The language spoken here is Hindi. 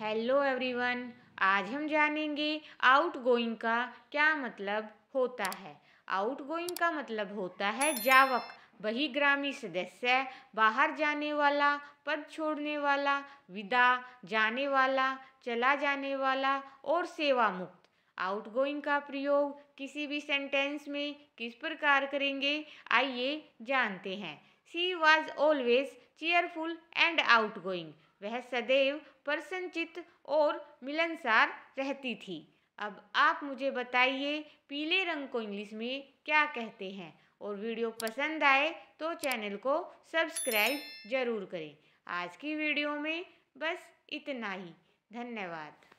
हेलो एवरीवन आज हम जानेंगे आउट गोइंग का क्या मतलब होता है। आउट गोइंग का मतलब होता है जावक वही ग्रामीण सदस्य, बाहर जाने वाला, पद छोड़ने वाला, विदा, जाने वाला, चला जाने वाला और सेवा मुक्त। आउट गोइंग का प्रयोग किसी भी सेंटेंस में किस प्रकार करेंगे, आइए जानते हैं। She was always cheerful and outgoing वह सदैव प्रसन्नचित और मिलनसार रहती थी। अब आप मुझे बताइए, पीले रंग को इंग्लिश में क्या कहते हैं? और वीडियो पसंद आए तो चैनल को सब्सक्राइब ज़रूर करें। आज की वीडियो में बस इतना ही। धन्यवाद।